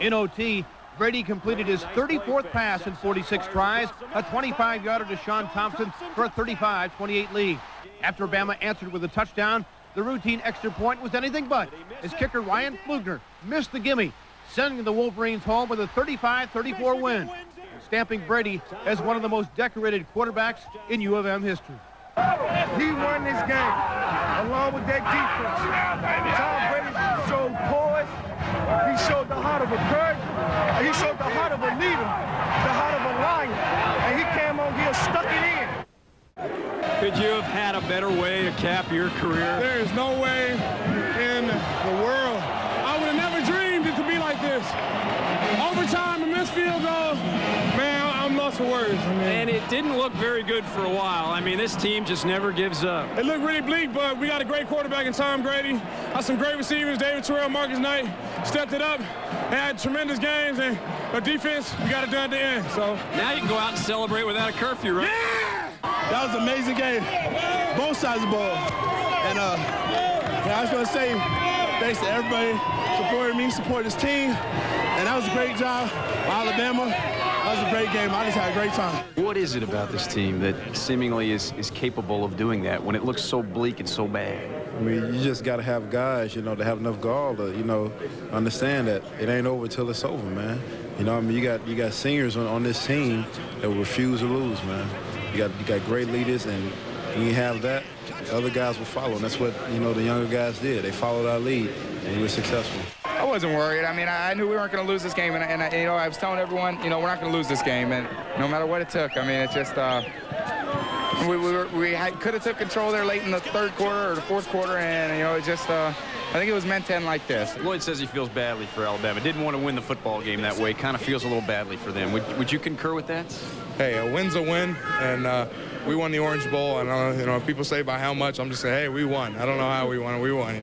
In OT, Brady completed his 34th pass in 46 tries, a 25-yarder to Sean Thompson for a 35-28 lead. After Bama answered with a touchdown, the routine extra point was anything but, as kicker Ryan Pflugner missed the gimme, sending the Wolverines home with a 35-34 win, stamping Brady as one of the most decorated quarterbacks in U of M history. He won this game, along with that defense. Of a courage. He showed the heart of a leader, the heart of a lion. And he came on here, stuck it in. Could you have had a better way to cap your career? There is no way in the world. I would have never dreamed it could be like this. Overtime and missed field goal. Man, I'm lost for words. I mean, And it didn't look very good for a while. I mean, this team just never gives up. it looked really bleak, but we got a great quarterback in Tom Brady. Had some great receivers, David Terrell, Marcus Knight, stepped it up, had tremendous games, and our defense, we got it done at the end. So Now you can go out and celebrate without a curfew, right? That was an amazing game. Both sides of the ball. And yeah, I was going to say thanks to everybody supporting me, supporting this team. And that was a great job by Alabama. That was a great game. I just had a great time. What is it about this team that seemingly is, is capable of doing that when it looks so bleak and so bad? I mean, you just got to have guys, you know, to have enough gall to, you know, understand that it ain't over till it's over, man. You know, I mean, you got you got seniors on, on this team that will refuse to lose, man. You got you got great leaders, and when you have that, other guys will follow. And that's what you know the younger guys did. They followed our lead, and we were successful. I wasn't worried. I mean, I knew we weren't going to lose this game, and, and you know, I was telling everyone, you know, we're not going to lose this game, and no matter what it took. I mean, it's just uh, we we, were, we had, could have took control there late in the third quarter or the fourth quarter, and you know, it just uh, I think it was meant to end like this. Lloyd says he feels badly for Alabama. Didn't want to win the football game that way. Kind of feels a little badly for them. Would, would you concur with that? hey, a win's a win, and uh, we won the Orange Bowl. And uh, you know, if people say by how much, I'm just saying, hey, we won. I don't know how we won. We won.